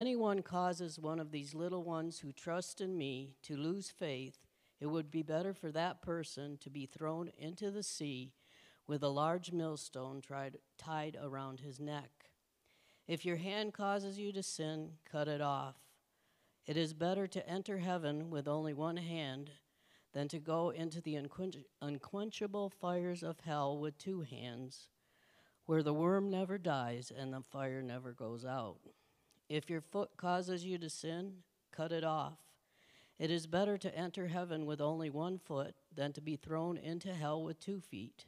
anyone causes one of these little ones who trust in me to lose faith, it would be better for that person to be thrown into the sea with a large millstone tried, tied around his neck. If your hand causes you to sin, cut it off. It is better to enter heaven with only one hand than to go into the unquench- unquenchable fires of hell with two hands, where the worm never dies and the fire never goes out. If your foot causes you to sin, cut it off. It is better to enter heaven with only one foot than to be thrown into hell with two feet,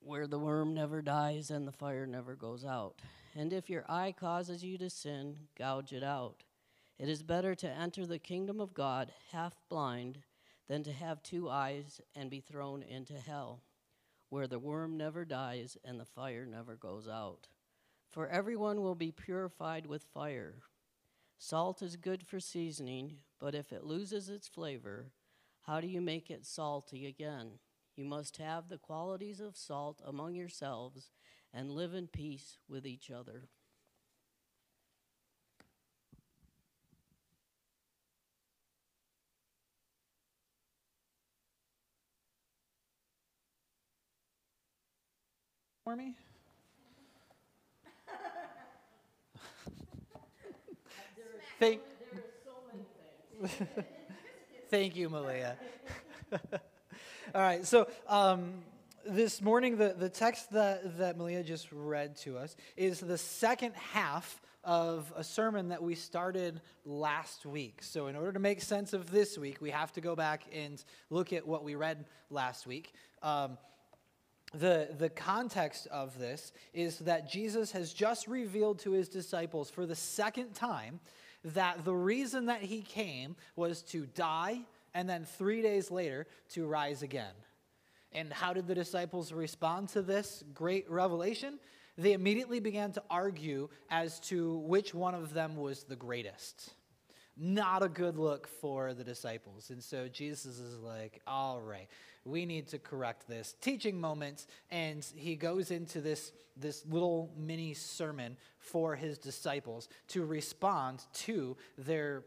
where the worm never dies and the fire never goes out. And if your eye causes you to sin, gouge it out. It is better to enter the kingdom of God half blind than to have two eyes and be thrown into hell, where the worm never dies and the fire never goes out. For everyone will be purified with fire. Salt is good for seasoning, but if it loses its flavor, how do you make it salty again? You must have the qualities of salt among yourselves and live in peace with each other. For me? Thank, Thank you, Malia. All right, so um, this morning, the, the text that, that Malia just read to us is the second half of a sermon that we started last week. So, in order to make sense of this week, we have to go back and look at what we read last week. Um, the, the context of this is that Jesus has just revealed to his disciples for the second time that the reason that he came was to die and then three days later to rise again. And how did the disciples respond to this great revelation? They immediately began to argue as to which one of them was the greatest. Not a good look for the disciples. And so Jesus is like, all right, we need to correct this. Teaching moments, and he goes into this, this little mini sermon for his disciples to respond to their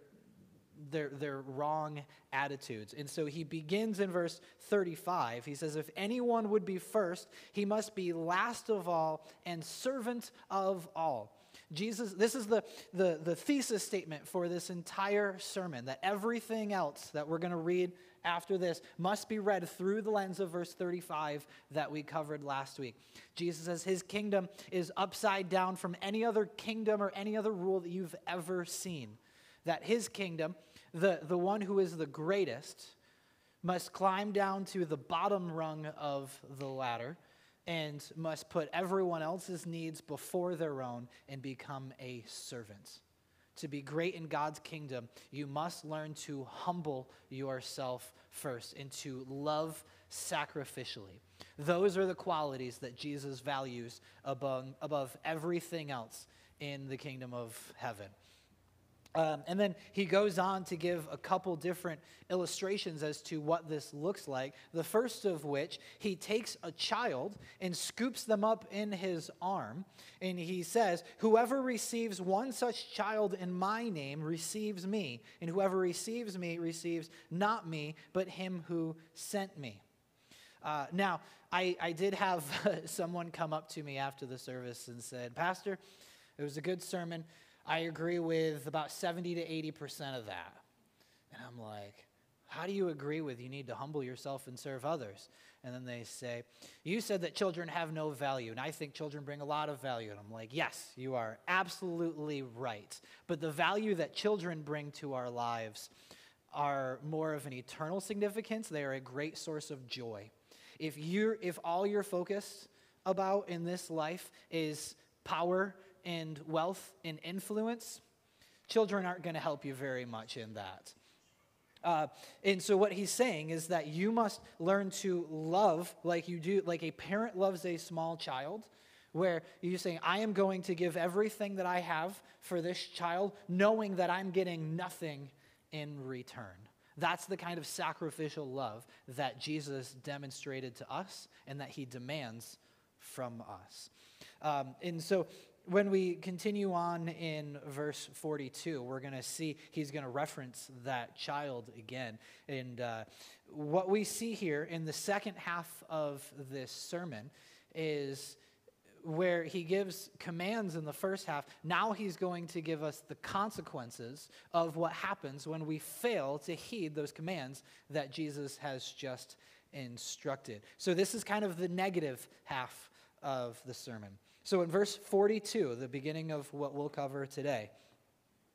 their, their wrong attitudes. And so he begins in verse 35. He says, If anyone would be first, he must be last of all and servant of all. Jesus, this is the, the, the thesis statement for this entire sermon that everything else that we're going to read after this must be read through the lens of verse 35 that we covered last week. Jesus says his kingdom is upside down from any other kingdom or any other rule that you've ever seen. That his kingdom, the, the one who is the greatest, must climb down to the bottom rung of the ladder and must put everyone else's needs before their own and become a servant. To be great in God's kingdom, you must learn to humble yourself first and to love sacrificially. Those are the qualities that Jesus values above, above everything else in the kingdom of heaven. Um, and then he goes on to give a couple different illustrations as to what this looks like. The first of which, he takes a child and scoops them up in his arm. And he says, Whoever receives one such child in my name receives me. And whoever receives me receives not me, but him who sent me. Uh, now, I, I did have someone come up to me after the service and said, Pastor, it was a good sermon. I agree with about 70 to 80% of that. And I'm like, how do you agree with you need to humble yourself and serve others? And then they say, You said that children have no value, and I think children bring a lot of value. And I'm like, Yes, you are absolutely right. But the value that children bring to our lives are more of an eternal significance. They are a great source of joy. If, you're, if all you're focused about in this life is power and wealth and influence, children aren't going to help you very much in that. Uh, and so what he's saying is that you must learn to love like you do, like a parent loves a small child, where you're saying, I am going to give everything that I have for this child, knowing that I'm getting nothing in return. That's the kind of sacrificial love that Jesus demonstrated to us and that he demands from us. Um, and so when we continue on in verse 42, we're going to see he's going to reference that child again. And uh, what we see here in the second half of this sermon is where he gives commands in the first half. Now he's going to give us the consequences of what happens when we fail to heed those commands that Jesus has just instructed. So this is kind of the negative half of the sermon. So in verse 42, the beginning of what we'll cover today,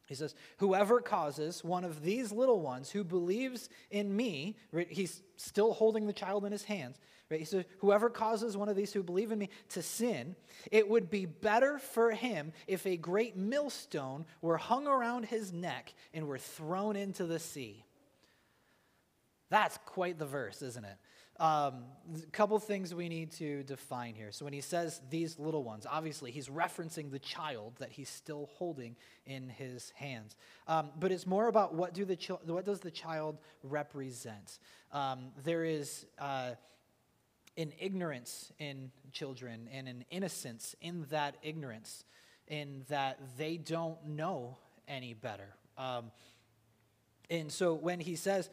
he says, Whoever causes one of these little ones who believes in me, right, he's still holding the child in his hands, right? He says, Whoever causes one of these who believe in me to sin, it would be better for him if a great millstone were hung around his neck and were thrown into the sea. That's quite the verse, isn't it? Um, a couple things we need to define here. So when he says these little ones, obviously he's referencing the child that he's still holding in his hands. Um, but it's more about what do the chi- what does the child represent? Um, there is uh, an ignorance in children and an innocence in that ignorance, in that they don't know any better. Um, and so when he says,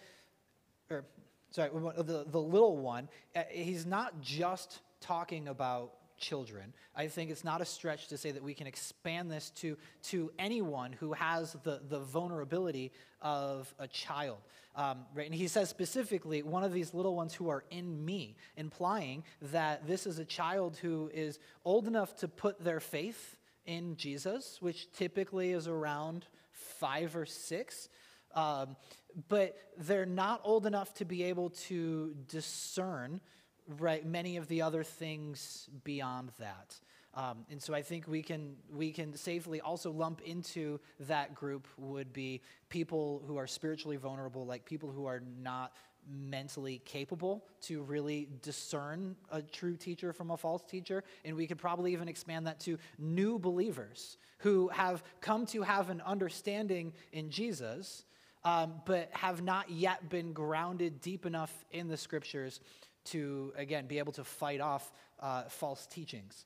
sorry, the, the little one, uh, he's not just talking about children. I think it's not a stretch to say that we can expand this to, to anyone who has the, the vulnerability of a child. Um, right? And he says specifically, one of these little ones who are in me, implying that this is a child who is old enough to put their faith in Jesus, which typically is around five or six. Um, but they're not old enough to be able to discern right many of the other things beyond that. Um, and so I think we can we can safely also lump into that group would be people who are spiritually vulnerable, like people who are not mentally capable to really discern a true teacher from a false teacher. And we could probably even expand that to new believers who have come to have an understanding in Jesus, um, but have not yet been grounded deep enough in the scriptures to, again, be able to fight off uh, false teachings.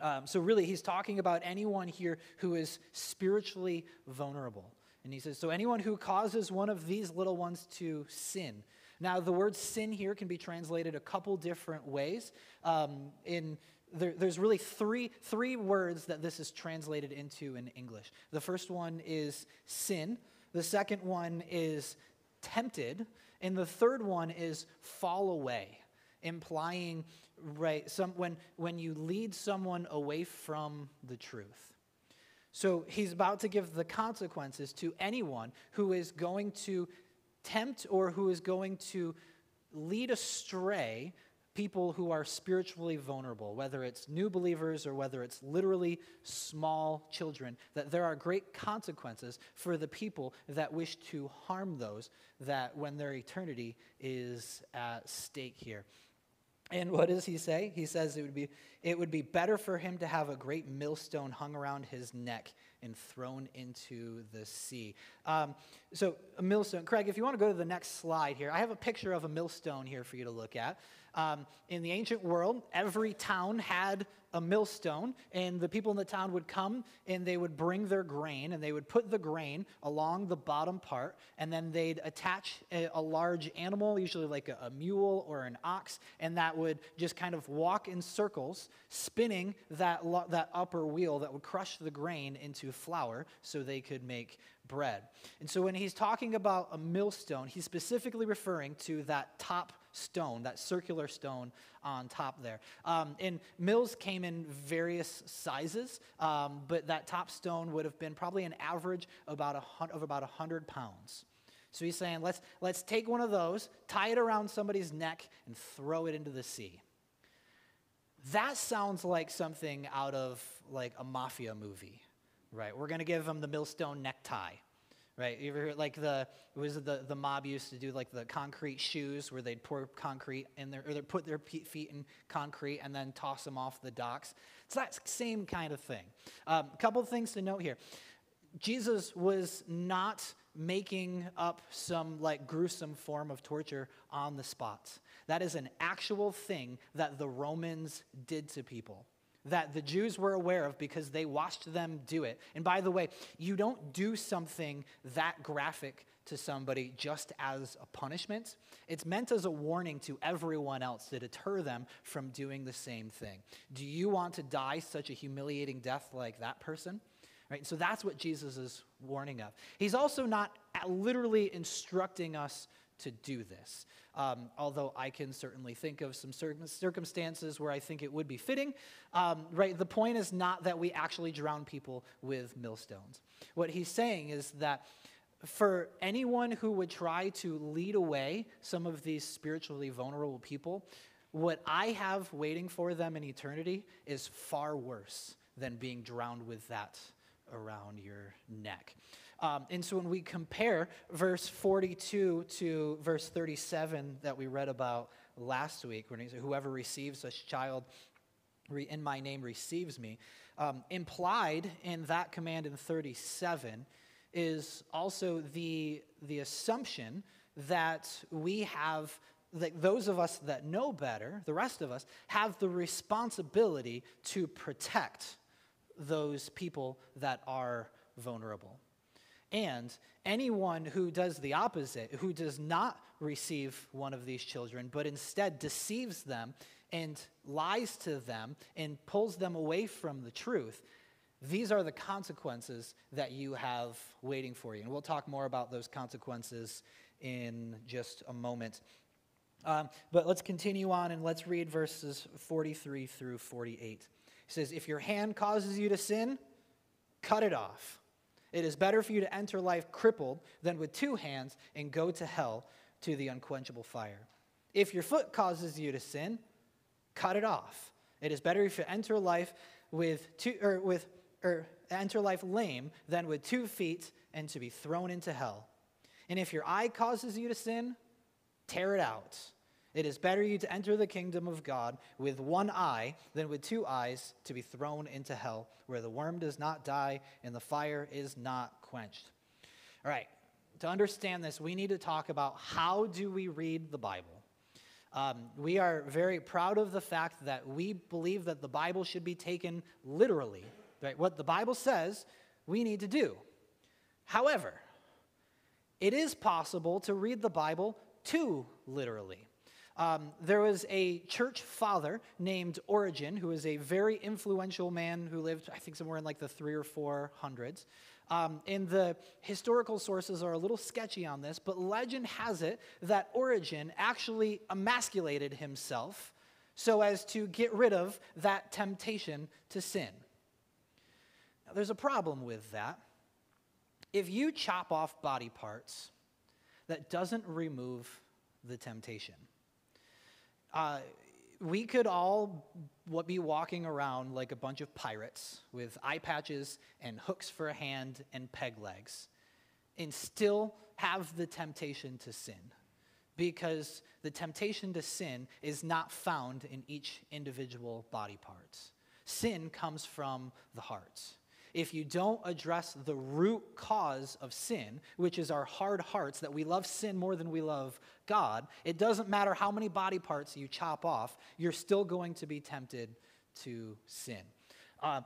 Um, so, really, he's talking about anyone here who is spiritually vulnerable. And he says, So, anyone who causes one of these little ones to sin. Now, the word sin here can be translated a couple different ways. Um, in there, there's really three, three words that this is translated into in English. The first one is sin, the second one is tempted, and the third one is fall away, implying right some when when you lead someone away from the truth. So he's about to give the consequences to anyone who is going to tempt or who is going to lead astray people who are spiritually vulnerable, whether it's new believers or whether it's literally small children, that there are great consequences for the people that wish to harm those that when their eternity is at stake here. And what does he say? He says it would be it would be better for him to have a great millstone hung around his neck and thrown into the sea. Um, so a millstone, Craig. If you want to go to the next slide here, I have a picture of a millstone here for you to look at. Um, in the ancient world, every town had a millstone, and the people in the town would come and they would bring their grain, and they would put the grain along the bottom part, and then they'd attach a, a large animal, usually like a, a, mule or an ox, and that would just kind of walk in circles, spinning that, lo- that upper wheel that would crush the grain into flour so they could make bread. And so when he's talking about a millstone, he's specifically referring to that top stone, that circular stone on top there. Um, and mills came in various sizes, um, but that top stone would have been probably an average about a, of about 100 pounds. So he's saying, let's, let's take one of those, tie it around somebody's neck, and throw it into the sea. That sounds like something out of like a mafia movie, right? We're going to give them the millstone necktie right? You ever hear like the it was the the mob used to do like the concrete shoes where they'd pour concrete in their or they put their feet in concrete and then toss them off the docks. It's that same kind of thing. A um, couple of things to note here. Jesus was not making up some like gruesome form of torture on the spot. That is an actual thing that the Romans did to people that the Jews were aware of because they watched them do it. And by the way, you don't do something that graphic to somebody just as a punishment. It's meant as a warning to everyone else to deter them from doing the same thing. Do you want to die such a humiliating death like that person? Right? So that's what Jesus is warning of. He's also not literally instructing us to do this. Um, although I can certainly think of some circumstances where I think it would be fitting. Um, right? The point is not that we actually drown people with millstones. What he's saying is that for anyone who would try to lead away some of these spiritually vulnerable people, what I have waiting for them in eternity is far worse than being drowned with that around your neck. Um, and so when we compare verse 42 to verse 37 that we read about last week, when he said, Whoever receives such child in my name receives me, um, implied in that command in 37 is also the, the assumption that we have, that those of us that know better, the rest of us, have the responsibility to protect those people that are vulnerable. And anyone who does the opposite, who does not receive one of these children, but instead deceives them and lies to them and pulls them away from the truth, these are the consequences that you have waiting for you. And we'll talk more about those consequences in just a moment. Um, but let's continue on and let's read verses 43 through 48. He says, If your hand causes you to sin, cut it off. It is better for you to enter life crippled than with two hands and go to hell to the unquenchable fire. If your foot causes you to sin, cut it off. It is better if you enter life with two or with or enter life lame than with two feet and to be thrown into hell. And if your eye causes you to sin, tear it out. It is better you to enter the kingdom of God with one eye than with two eyes to be thrown into hell, where the worm does not die and the fire is not quenched. All right, to understand this, we need to talk about how do we read the Bible. Um, we are very proud of the fact that we believe that the Bible should be taken literally. Right? What the Bible says we need to do. However, it is possible to read the Bible too literally. Um, there was a church father named Origen, who was a very influential man who lived, I think, somewhere in like the three or four hundreds. Um, and the historical sources are a little sketchy on this, but legend has it that Origen actually emasculated himself so as to get rid of that temptation to sin. Now, there's a problem with that. If you chop off body parts, that doesn't remove the temptation. Uh, we could all be walking around like a bunch of pirates with eye patches and hooks for a hand and peg legs and still have the temptation to sin because the temptation to sin is not found in each individual body parts. Sin comes from the hearts if you don't address the root cause of sin, which is our hard hearts, that we love sin more than we love God, it doesn't matter how many body parts you chop off, you're still going to be tempted to sin. Uh,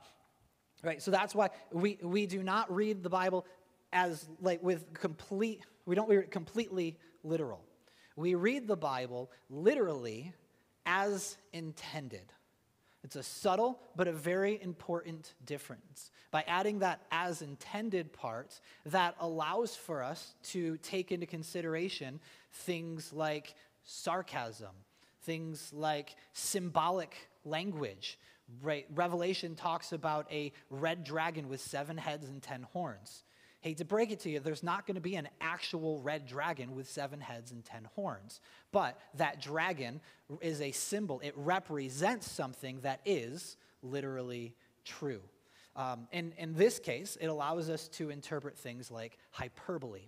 right, so that's why we, we do not read the Bible as like with complete, we don't read it completely literal. We read the Bible literally as intended. It's a subtle but a very important difference. By adding that as intended part, that allows for us to take into consideration things like sarcasm, things like symbolic language. Right? Revelation talks about a red dragon with seven heads and ten horns. Hate to break it to you, there's not going to be an actual red dragon with seven heads and ten horns. But that dragon is a symbol, it represents something that is literally true. Um, in, in this case, it allows us to interpret things like hyperbole.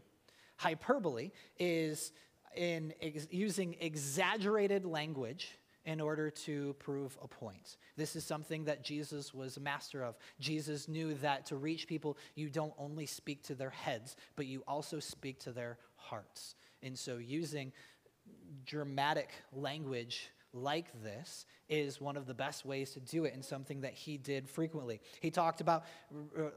Hyperbole is in ex- using exaggerated language in order to prove a point. This is something that Jesus was a master of. Jesus knew that to reach people, you don't only speak to their heads, but you also speak to their hearts. And so, using dramatic language like this is one of the best ways to do it and something that he did frequently. He talked about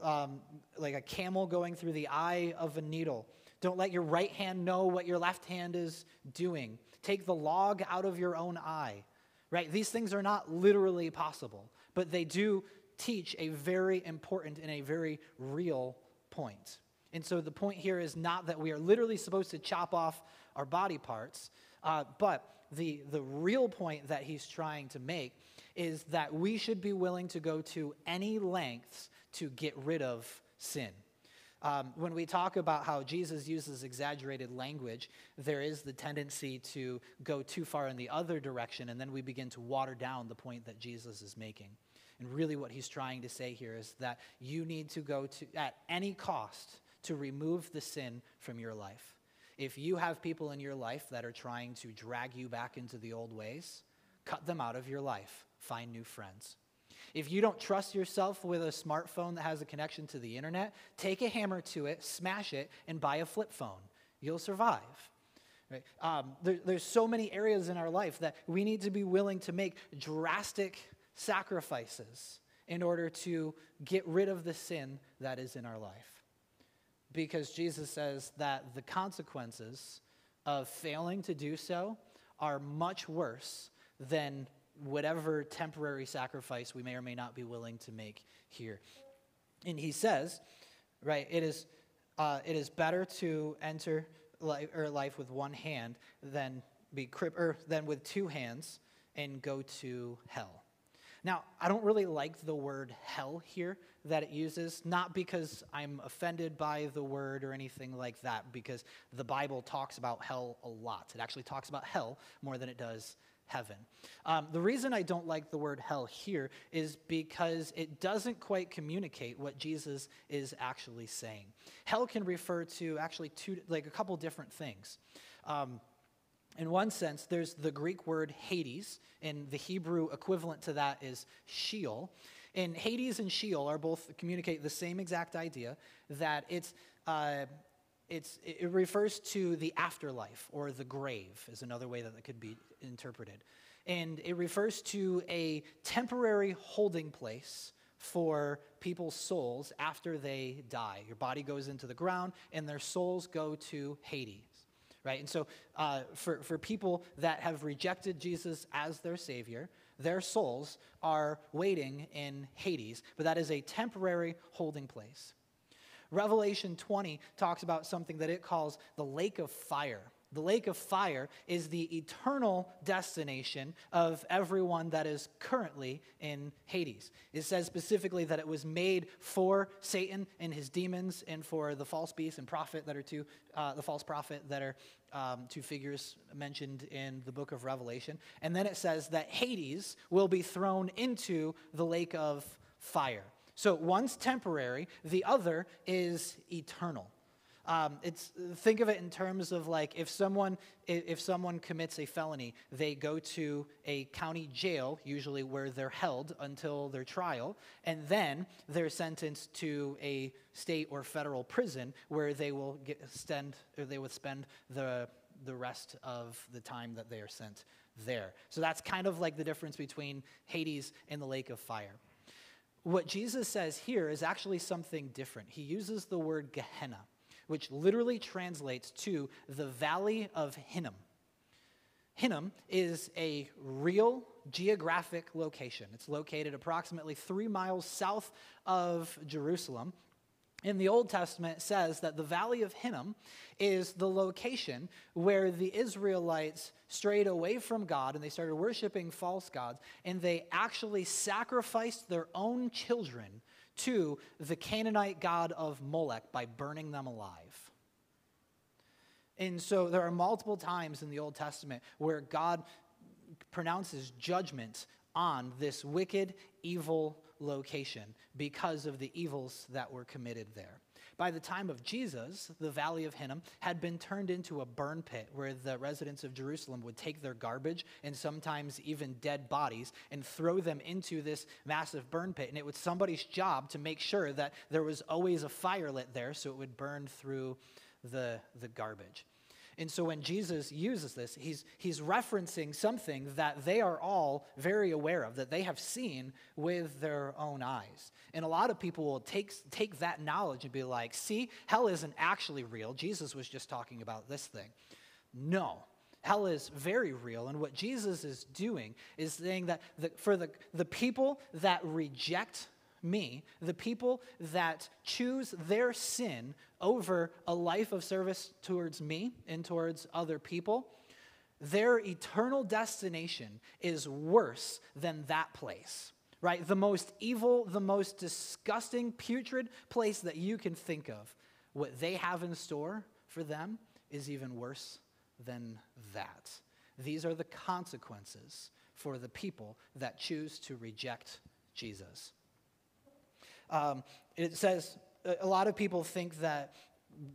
um, like a camel going through the eye of a needle. Don't let your right hand know what your left hand is doing. Take the log out of your own eye. Right? These things are not literally possible, but they do teach a very important and a very real point. And so the point here is not that we are literally supposed to chop off our body parts, uh, but the, the real point that he's trying to make is that we should be willing to go to any lengths to get rid of sin. Um, when we talk about how Jesus uses exaggerated language, there is the tendency to go too far in the other direction, and then we begin to water down the point that Jesus is making. And really, what he's trying to say here is that you need to go to, at any cost, to remove the sin from your life. If you have people in your life that are trying to drag you back into the old ways, cut them out of your life. Find new friends. If you don't trust yourself with a smartphone that has a connection to the internet, take a hammer to it, smash it, and buy a flip phone. You'll survive. Right? Um, there, there's so many areas in our life that we need to be willing to make drastic sacrifices in order to get rid of the sin that is in our life because Jesus says that the consequences of failing to do so are much worse than whatever temporary sacrifice we may or may not be willing to make here. And he says, right, it is, uh, it is better to enter life, or life with one hand than, be crip, or than with two hands and go to hell. Now, I don't really like the word hell here that it uses, not because I'm offended by the word or anything like that, because the Bible talks about hell a lot. It actually talks about hell more than it does heaven. Um, the reason I don't like the word hell here is because it doesn't quite communicate what Jesus is actually saying. Hell can refer to actually two, like a couple different things. Um, in one sense, there's the Greek word Hades, and the Hebrew equivalent to that is Sheol. And Hades and Sheol are both communicate the same exact idea that it's, uh, it's, it refers to the afterlife or the grave, is another way that it could be interpreted. And it refers to a temporary holding place for people's souls after they die. Your body goes into the ground, and their souls go to Hades right? And so, uh, for, for people that have rejected Jesus as their Savior, their souls are waiting in Hades, but that is a temporary holding place. Revelation 20 talks about something that it calls the lake of fire. The lake of fire is the eternal destination of everyone that is currently in Hades. It says specifically that it was made for Satan and his demons and for the false beast and prophet that are two, uh, the false prophet that are um, two figures mentioned in the book of Revelation. And then it says that Hades will be thrown into the lake of fire. So one's temporary, the other is eternal. Um, it's think of it in terms of like if someone if someone commits a felony, they go to a county jail, usually where they're held until their trial, and then they're sentenced to a state or federal prison where they will get spend or they would spend the the rest of the time that they are sent there. So that's kind of like the difference between Hades and the lake of fire. What Jesus says here is actually something different. He uses the word Gehenna which literally translates to the Valley of Hinnom. Hinnom is a real geographic location. It's located approximately three miles south of Jerusalem. In the Old Testament, says that the Valley of Hinnom is the location where the Israelites strayed away from God and they started worshiping false gods, and they actually sacrificed their own children to the Canaanite god of Molech by burning them alive. And so there are multiple times in the Old Testament where God pronounces judgment on this wicked, evil location because of the evils that were committed there. By the time of Jesus, the Valley of Hinnom had been turned into a burn pit where the residents of Jerusalem would take their garbage and sometimes even dead bodies and throw them into this massive burn pit. And it was somebody's job to make sure that there was always a fire lit there so it would burn through the, the garbage. And so when Jesus uses this, he's, he's referencing something that they are all very aware of, that they have seen with their own eyes. And a lot of people will take, take that knowledge and be like, see, hell isn't actually real. Jesus was just talking about this thing. No, hell is very real. And what Jesus is doing is saying that the, for the, the people that reject me, the people that choose their sin over a life of service towards me and towards other people, their eternal destination is worse than that place, right? The most evil, the most disgusting, putrid place that you can think of. What they have in store for them is even worse than that. These are the consequences for the people that choose to reject Jesus. Um, it says a lot of people think that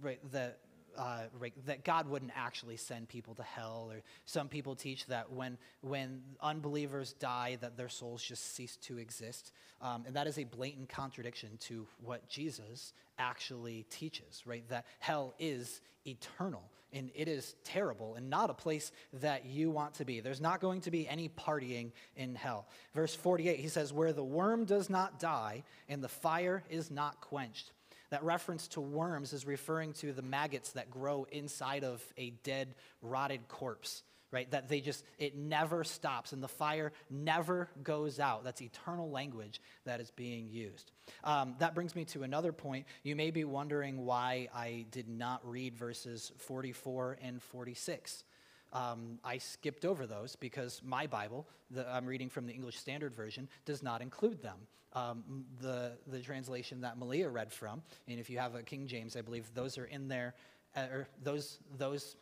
right, that uh, right, that God wouldn't actually send people to hell, or some people teach that when when unbelievers die, that their souls just cease to exist, um, and that is a blatant contradiction to what Jesus actually teaches. Right, that hell is eternal and it is terrible and not a place that you want to be. There's not going to be any partying in hell. Verse 48, he says, Where the worm does not die and the fire is not quenched. That reference to worms is referring to the maggots that grow inside of a dead, rotted corpse right? That they just, it never stops and the fire never goes out. That's eternal language that is being used. Um, that brings me to another point. You may be wondering why I did not read verses 44 and 46. Um, I skipped over those because my Bible, that I'm reading from the English Standard Version, does not include them. Um, the, the translation that Malia read from, and if you have a King James, I believe those are in there, uh, or those, those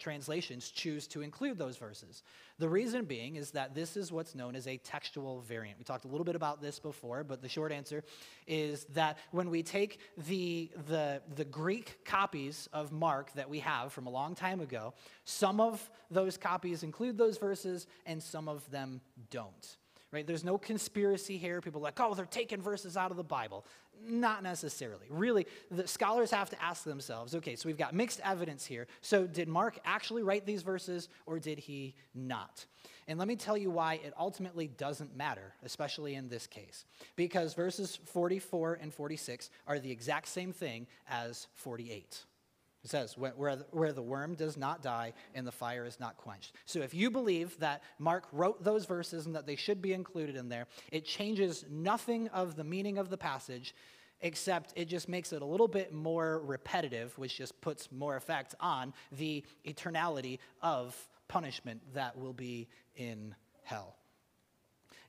translations choose to include those verses. The reason being is that this is what's known as a textual variant. We talked a little bit about this before, but the short answer is that when we take the, the, the Greek copies of Mark that we have from a long time ago, some of those copies include those verses and some of them don't right? There's no conspiracy here. People like, oh, they're taking verses out of the Bible. Not necessarily. Really, the scholars have to ask themselves okay, so we've got mixed evidence here. So, did Mark actually write these verses or did he not? And let me tell you why it ultimately doesn't matter, especially in this case. Because verses 44 and 46 are the exact same thing as 48. It says, where the, where the worm does not die and the fire is not quenched. So if you believe that Mark wrote those verses and that they should be included in there, it changes nothing of the meaning of the passage, except it just makes it a little bit more repetitive, which just puts more effect on the eternality of punishment that will be in hell.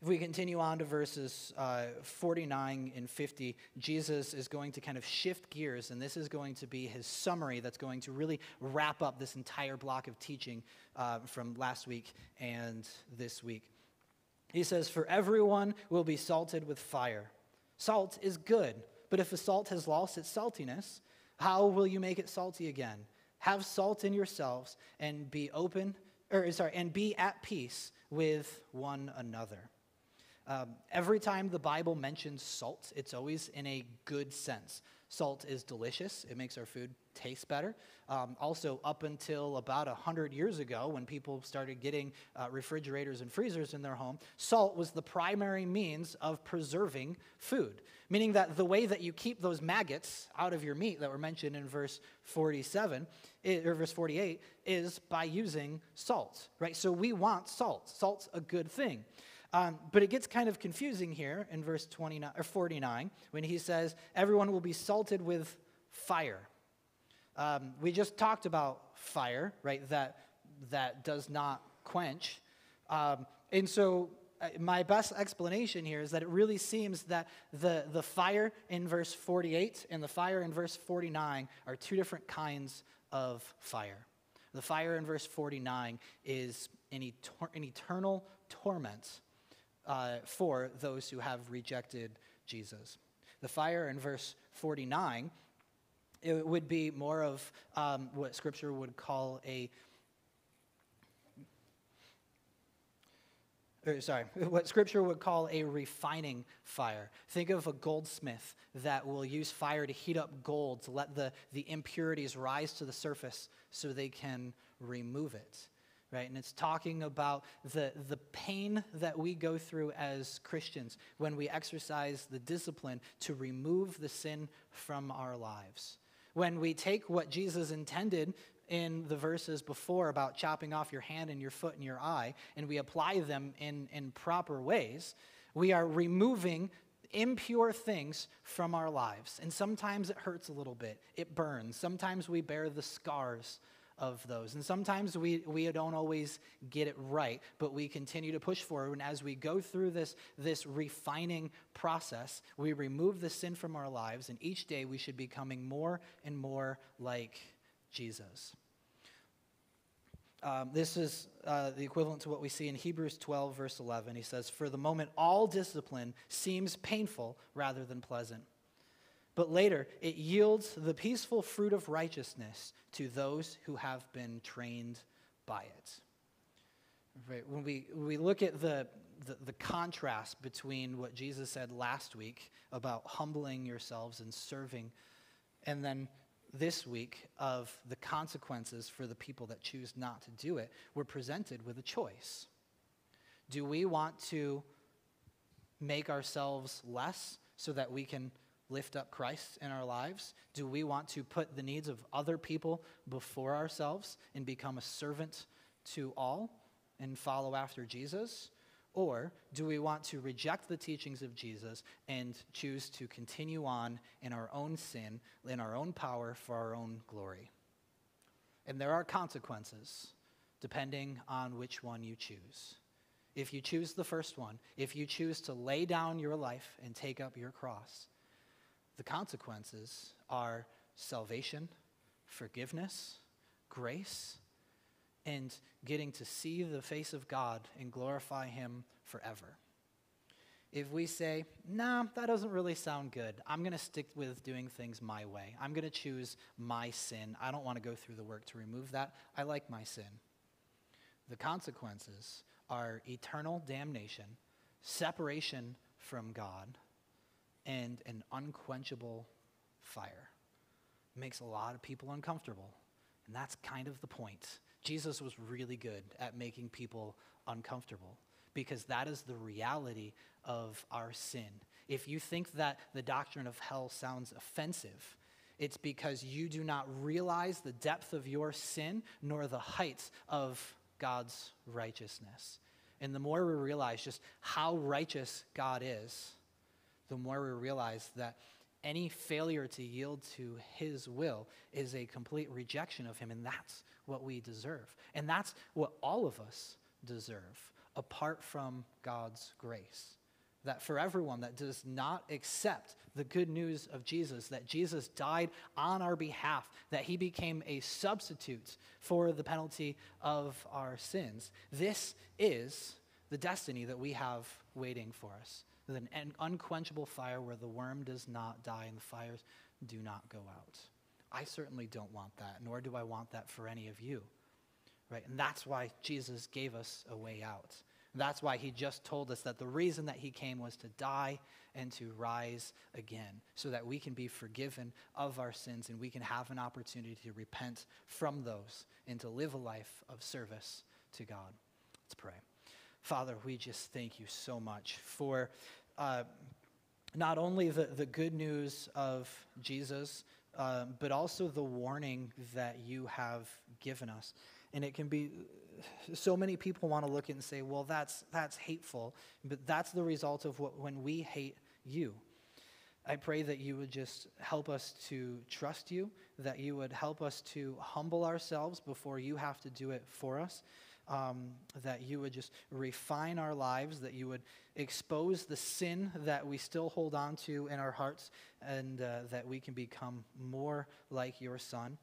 If we continue on to verses uh, 49 and 50, Jesus is going to kind of shift gears, and this is going to be his summary that's going to really wrap up this entire block of teaching uh, from last week and this week. He says, For everyone will be salted with fire. Salt is good, but if the salt has lost its saltiness, how will you make it salty again? Have salt in yourselves and be open, or sorry, and be at peace with one another. Um, every time the Bible mentions salt, it's always in a good sense. Salt is delicious, it makes our food taste better. Um, also, up until about 100 years ago, when people started getting uh, refrigerators and freezers in their home, salt was the primary means of preserving food. Meaning that the way that you keep those maggots out of your meat that were mentioned in verse 47 or verse 48 is by using salt, right? So we want salt. Salt's a good thing. Um, but it gets kind of confusing here in verse 29 or 49 when he says, "Everyone will be salted with fire." Um, we just talked about fire, right? That that does not quench, um, and so uh, my best explanation here is that it really seems that the, the fire in verse 48 and the fire in verse 49 are two different kinds of fire. The fire in verse 49 is an, an eternal torment uh, for those who have rejected Jesus. The fire in verse 49, it would be more of um, what Scripture would call a or sorry, what scripture would call a refining fire. Think of a goldsmith that will use fire to heat up gold to let the, the impurities rise to the surface so they can remove it. Right? And it's talking about the, the pain that we go through as Christians when we exercise the discipline to remove the sin from our lives. When we take what Jesus intended in the verses before about chopping off your hand and your foot and your eye, and we apply them in, in proper ways, we are removing impure things from our lives. And sometimes it hurts a little bit, it burns. Sometimes we bear the scars of those. And sometimes we, we don't always get it right, but we continue to push forward. And as we go through this, this refining process, we remove the sin from our lives, and each day we should be becoming more and more like Jesus. Um, this is uh, the equivalent to what we see in Hebrews 12, verse 11. He says, For the moment, all discipline seems painful rather than pleasant. But later, it yields the peaceful fruit of righteousness to those who have been trained by it. Right? When we, when we look at the, the, the contrast between what Jesus said last week about humbling yourselves and serving, and then this week of the consequences for the people that choose not to do it, we're presented with a choice. Do we want to make ourselves less so that we can lift up Christ in our lives? Do we want to put the needs of other people before ourselves and become a servant to all and follow after Jesus? Or do we want to reject the teachings of Jesus and choose to continue on in our own sin, in our own power, for our own glory? And there are consequences depending on which one you choose. If you choose the first one, if you choose to lay down your life and take up your cross, the consequences are salvation, forgiveness, grace, and getting to see the face of God and glorify Him forever. If we say, nah, that doesn't really sound good, I'm going to stick with doing things my way. I'm going to choose my sin. I don't want to go through the work to remove that. I like my sin. The consequences are eternal damnation, separation from God, and an unquenchable fire. It makes a lot of people uncomfortable. And that's kind of the point. Jesus was really good at making people uncomfortable because that is the reality of our sin. If you think that the doctrine of hell sounds offensive, it's because you do not realize the depth of your sin nor the heights of God's righteousness. And the more we realize just how righteous God is, the more we realize that any failure to yield to his will is a complete rejection of him, and that's what we deserve. And that's what all of us deserve, apart from God's grace. That for everyone that does not accept the good news of Jesus, that Jesus died on our behalf, that he became a substitute for the penalty of our sins, this is the destiny that we have waiting for us an unquenchable fire where the worm does not die and the fires do not go out. I certainly don't want that, nor do I want that for any of you. Right? And that's why Jesus gave us a way out. That's why he just told us that the reason that he came was to die and to rise again, so that we can be forgiven of our sins and we can have an opportunity to repent from those and to live a life of service to God. Let's pray. Father, we just thank you so much for uh, not only the, the good news of Jesus, uh, but also the warning that you have given us. And it can be so many people want to look at and say, well, that's, that's hateful, but that's the result of what, when we hate you. I pray that you would just help us to trust you, that you would help us to humble ourselves before you have to do it for us, um, that you would just refine our lives, that you would expose the sin that we still hold on to in our hearts, and uh, that we can become more like your Son.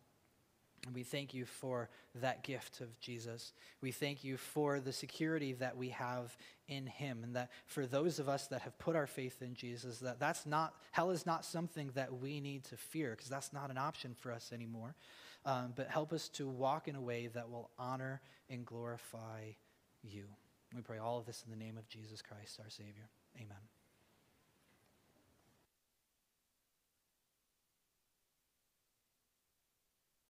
And we thank you for that gift of Jesus. We thank you for the security that we have in him and that for those of us that have put our faith in Jesus that that's not hell is not something that we need to fear because that's not an option for us anymore. Um, but help us to walk in a way that will honor and glorify you. We pray all of this in the name of Jesus Christ, our Savior. Amen.